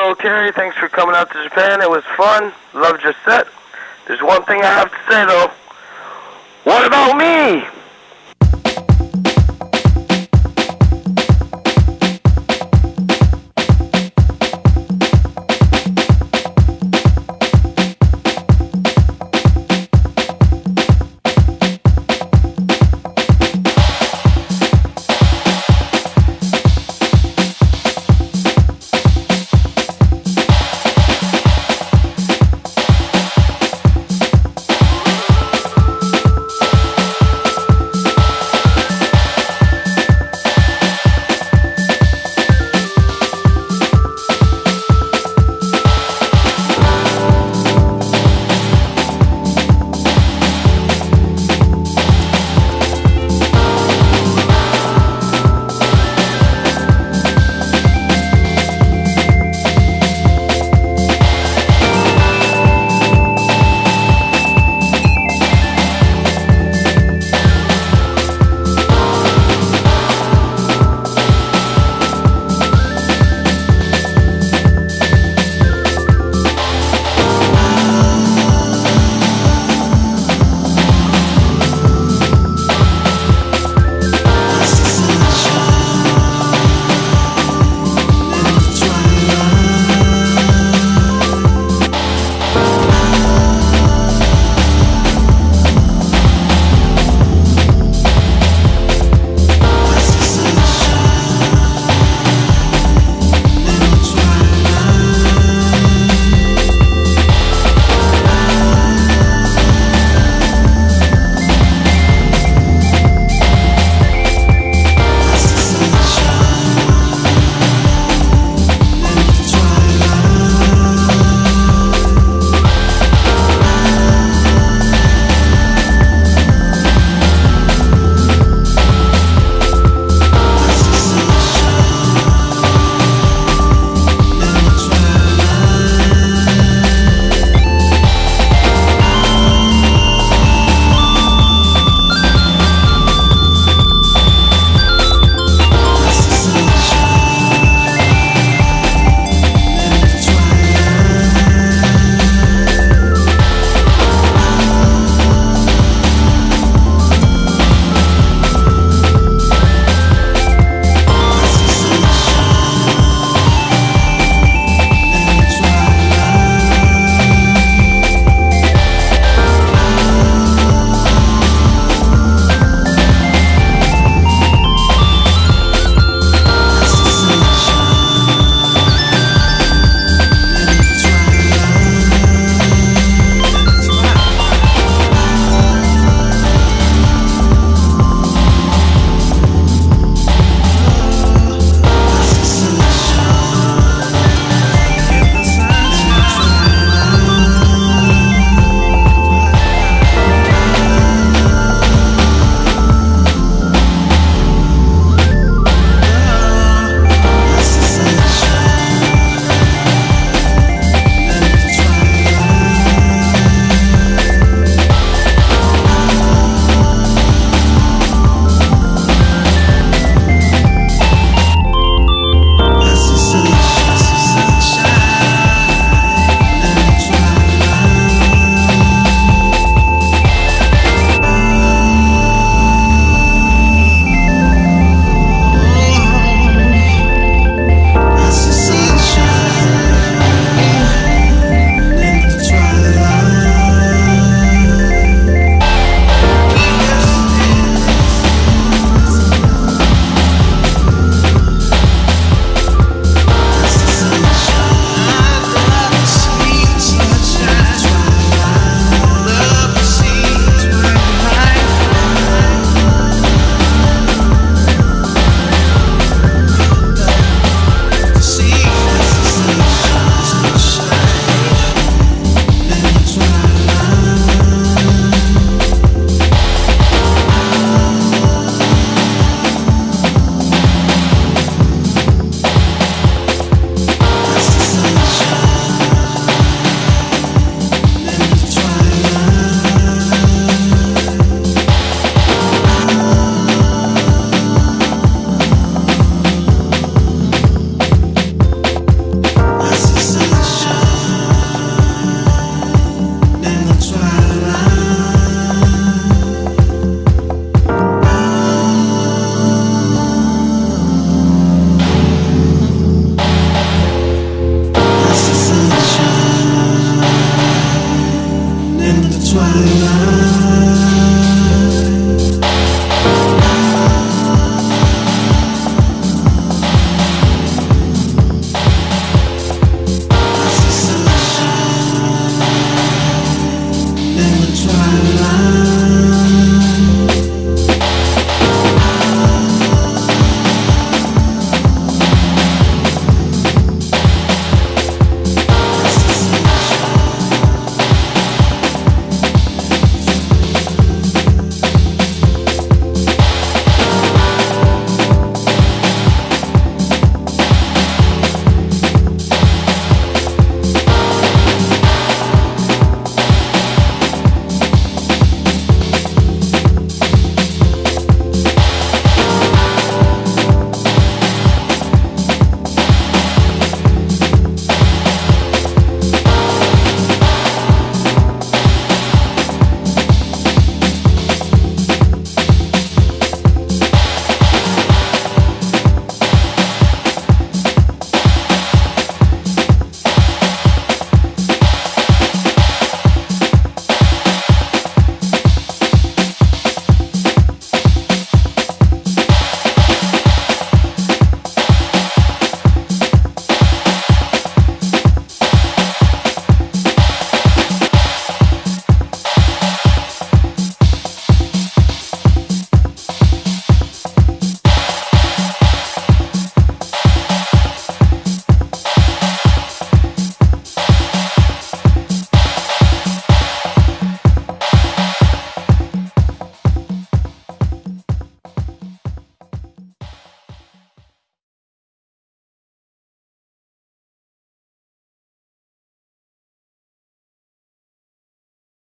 Hello, Terry. Thanks for coming out to Japan. It was fun. Loved your set. There's one thing I have to say, though. What about me?